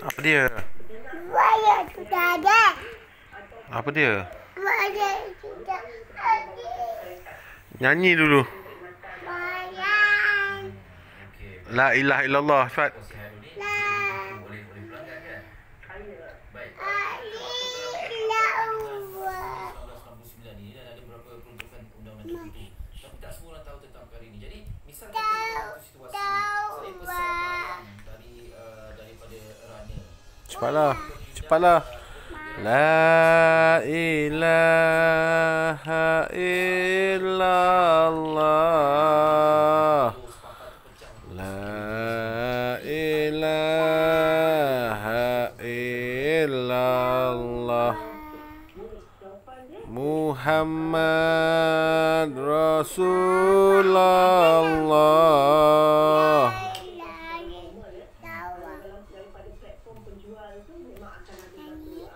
Apa dia? Saya sudah ada. Apa dia? Saya sudah ada. Nyanyi dulu. Bayang. La ilaha illallah. Cepat. La. Ali. Cepatlah. Cepatlah. La ilaha illallah. La ilaha illallah. Muhammad Rasulullah. 阿姨。